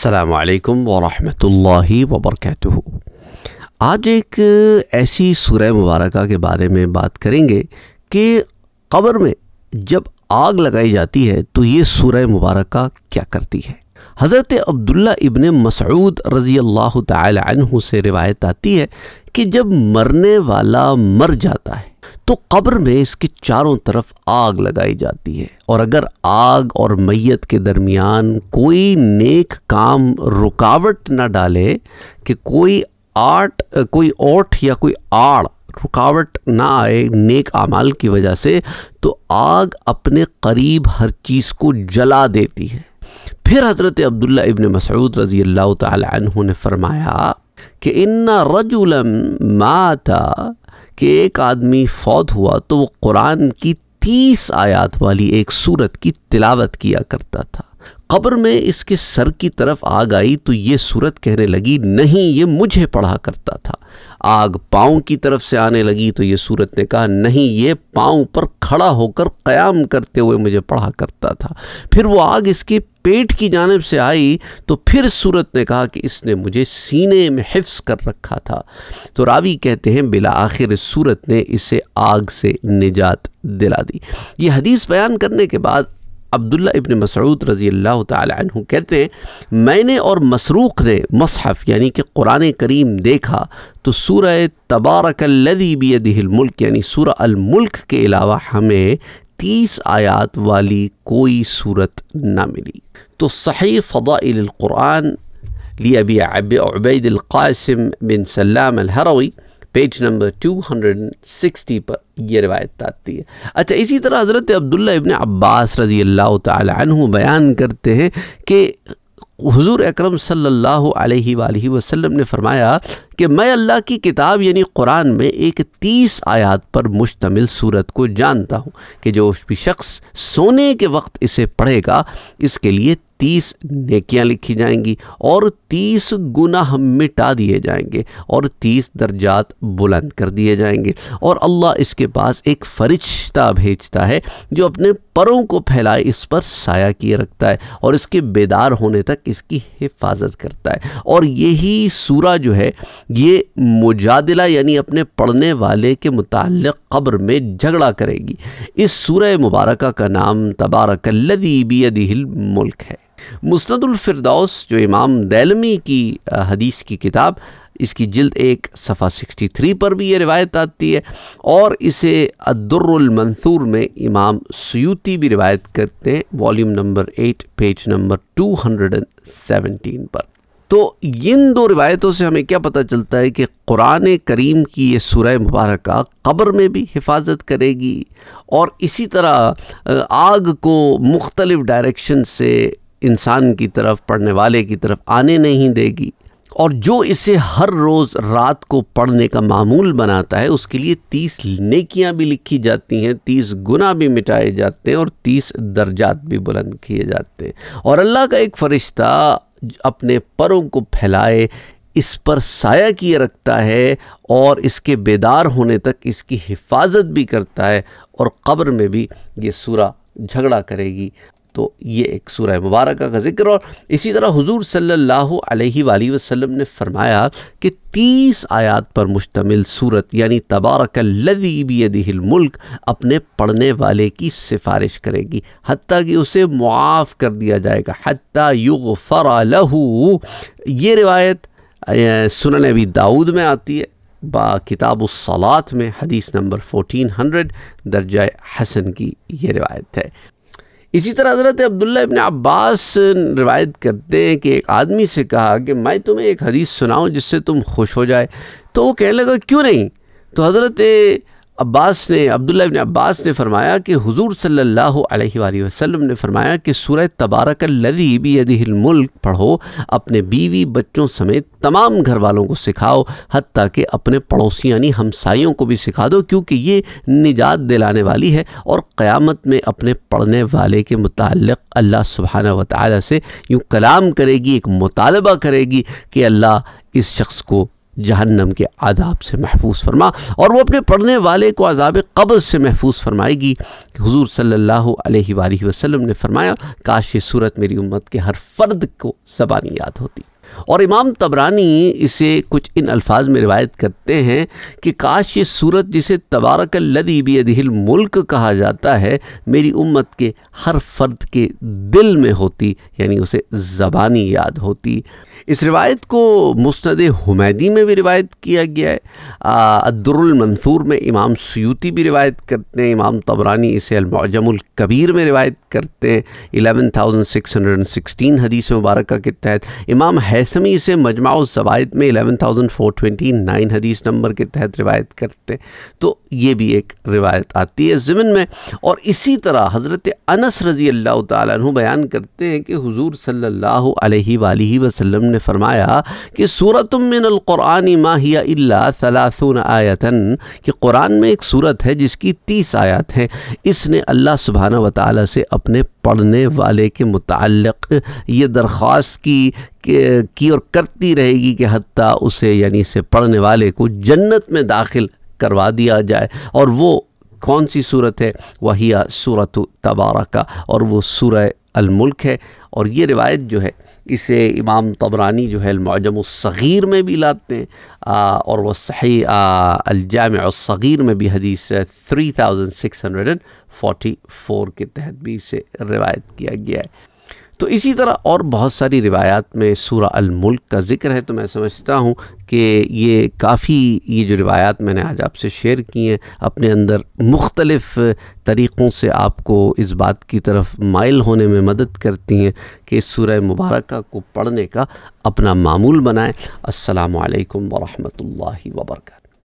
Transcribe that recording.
असलकम वरहमतुल्लाहि वबरकatuh आज एक ऐसी सूरह मुबारक के बारे में बात करेंगे कि कब्र में जब आग लगाई जाती है तो ये सूरह मुबारक क्या करती है? हज़रत अब्दुल्ला इब्न मसऊद रज़ी अल्लाह तु से रिवायत आती है कि जब मरने वाला मर जाता है तो कब्र में इसके चारों तरफ़ आग लगाई जाती है। और अगर आग और मैयत के दरमियान कोई नेक काम रुकावट ना डाले कि कोई आट, कोई ओठ या कोई आड़ रुकावट ना आए नेक आमाल की वजह से तो आग अपने करीब हर चीज़ को जला देती है। फिर हज़रत अब्दुल्ला इब्न मसऊद रज़ी अल्लाह तु ने फरमाया कि इन्ना रजुलम माता कि एक आदमी फौत हुआ तो वो कुरान की तीस आयात वाली एक सूरत की तिलावत किया करता था। कब्र में इसके सर की तरफ़ आग आई तो ये सूरत कहने लगी, नहीं, ये मुझे पढ़ा करता था। आग पाँव की तरफ़ से आने लगी तो ये सूरत ने कहा, नहीं, ये पाँव पर खड़ा होकर क़याम करते हुए मुझे पढ़ा करता था। फिर वो आग इसके पेट की जानब से आई तो फिर सूरत ने कहा कि इसने मुझे सीने में हिफ्स कर रखा था। तो रावी कहते हैं, बिला आखिर सूरत ने इसे आग से निजात दिला दी। ये हदीस बयान करने के बाद अब्दुल्ला इब्न मसऊद रज़ी अल्लाह तु कहते हैं, मैंने और मसरूक़ ने मसहफ़, यानी कि कुरान करीम देखा तो सूरह तबारकल्लदी बियदिल मुल्क, यानी सूरह अल मुल्क के अलावा हमें तीस आयात वाली कोई सूरत ना मिली। तो सही फ़दाइलकुरान ली अबी अबैदुल्क़ासिम बिन सलाम अलहरवी पेज नंबर 260 पर यह रिवायत आती है। अच्छा इसी तरह हज़रत अब्दुल्ला इबन अब्बास रज़ी अल्लाह तु बयान करते हैं कि हुजूर अकरम सल्लल्लाहु अलैहि वसल्लम ने फरमाया कि मैं अल्लाह की किताब यानी कुरान में एक तीस आयात पर मुश्तमिल सूरत को जानता हूँ कि जो भी शख्स सोने के वक्त इसे पढ़ेगा, इसके लिए तीस नेकियाँ लिखी जाएँगी और तीस गुनाह मिटा दिए जाएँगे और तीस दर्जात बुलंद कर दिए जाएँगे। और अल्लाह इसके पास एक फरिश्ता भेजता है जो अपने परों को फैलाए, इस पर साया किए रखता है और इसके बेदार होने तक इसकी हिफाजत करता है। और यही सूरा जो है, ये मुजादिला यानी अपने पढ़ने वाले के मुतल कब्र में झगड़ा करेगी। इस सूर मुबारक का नाम तबारकल्लदी बियदिल मुल्क है। मुस्ंदुलफ़िरदौस जो इमाम दैलमी की हदीस की किताब, इसकी जिल्द एक, सफ़ा 63 पर भी ये रिवायत आती है। और इसे अदुर्रमंसूर में इमाम सयूती भी रिवायत करते हैं, volume number eight, page number 217 पर। तो इन दो रिवायतों से हमें क्या पता चलता है कि कुरान करीम की ये सूरह मुबारक कब्र में भी हिफाजत करेगी? और इसी तरह आग को मुख्तलिफ़ डायरेक्शन से इंसान की तरफ़, पढ़ने वाले की तरफ़ आने नहीं देगी। और जो इसे हर रोज़ रात को पढ़ने का मामूल बनाता है, उसके लिए तीस नेकियाँ भी लिखी जाती हैं, तीस गुना भी मिटाए जाते हैं और तीस दर्जात भी बुलंद किए जाते हैं। और अल्लाह का एक फ़रिश्ता अपने परों को फैलाए, इस पर साया किए रखता है और इसके बेदार होने तक इसकी हिफाजत भी करता है और कब्र में भी ये सूरा झगड़ा करेगी। तो ये एक सूरह मुबारक का ज़िक्र। और इसी तरह हुजूर सल्लल्लाहु अलैहि वसल्लम ने फरमाया कि तीस आयात पर मुश्तमिल सूरत, यानी तबारकल्लदी मुल्क, अपने पढ़ने वाले की सिफारिश करेगी। हती कि उसे मुआफ़ कर दिया जाएगा। हती युग लहू। ये रिवायत सुनन अभी दाऊद में आती है। बा किताब सलात में, हदीस नंबर 1400 दर्जा हसन की ये रिवायत है। इसी तरह हज़रत अब्दुल्ला इबन अब्बास रिवायत करते हैं कि एक आदमी से कहा कि मैं तुम्हें एक हदीस सुनाऊं जिससे तुम खुश हो जाए। तो वो कहने लगा, क्यों नहीं? तो हज़रत अब्बास ने अब्दुल्ला इबन अब्बास ने फरमाया कि हुजूर सल्लल्लाहु अलैहि वसल्लम ने फरमाया कि सूरह तबारक लदी बियदिल मुल्क पढ़ो, अपने बीवी बच्चों समेत तमाम घर वालों को सिखाओ हती कि अपने पड़ोसी यानी हमसाइयों को भी सिखा दो, क्योंकि ये निजात दिलाने वाली है और क़यामत में अपने पढ़ने वाले के मुतल अल्लाह सुबहाना वाली से यूँ कलाम करेगी, एक मुतालबा करेगी कि अल्लाह इस शख्स को जहन्नम के आदाब से महफूज फरमा और वो अपने पढ़ने वाले को अजाब कब्र से महफूज फरमाएगी हुजूर सल्लल्लाहु अलैहि वसल्लम ने फरमाया, काश ये सूरत मेरी उम्मत के हर फर्द को ज़बानी याद होती। और इमाम तबरानी इसे कुछ इन अल्फाज में रिवायत करते हैं कि काश ये सूरत जिसे तबारक लदी मुल्क कहा जाता है, मेरी उम्मत के हर फर्द के दिल में होती, यानी उसे ज़बानी याद होती। इस रिवायत को मुस्ंद हमैदी में भी रिवायत किया गया है। अद्दुरुल मंसूर में इमाम सयूती भी रिवायत करते हैं, इमाम तबरानी इसे कबीर में रिवायत करते हैं। Eleven thousand six hundred sixteen हदीस मुबारक के तहत, इमाम हैसमी इसे मजमाज़वायद में eleven thousand four twenty nine हदीस नंबर के तहत रिवायत करते हैं। तो ये भी एक रिवायत आती है ज़मीन में। और इसी तरह हज़रत अनस रज़ी अल्लाह तु बयान करते हैं कि हुजूर अलैहि वसल्लम ने फरमाया कि सूरत मिनक़ुरानी माहिया सलासून आयतन, कि कुरान में एक सूरत है जिसकी तीस आयत हैं। इसने अल्लाह सुबहाना वाली से अपने पढ़ने वाले के मुतक़ ये दरख्वास्त की की और करती रहेगी कि हती उसे, यानी से पढ़ने वाले को जन्नत में दाखिल करवा दिया जाए। और वो कौन सी सूरत है? वहिया सूरत तबारका, और वो सूरह अलमुल्क है और ये रिवायत जो है, इसे इमाम तबरानी जो है सग़ीर में भी लाते हैं और वह सही सग़ीर में भी हदीस three thousand six hundred and forty four के तहत भी इसे रिवायत किया गया है। तो इसी तरह और बहुत सारी रिवायात में सूरा अलमुल्क का ज़िक्र है तो मैं समझता हूँ कि ये काफ़ी ये जो रिवायात मैंने आज आपसे शेयर की हैं, अपने अंदर मुख्तलफ़ तरीक़ों से आपको इस बात की तरफ़ माइल होने में मदद करती हैं कि इस सूरह मुबारक को पढ़ने का अपना मामूल बनाएँ। असलकम वरहमल वबरकातुहू।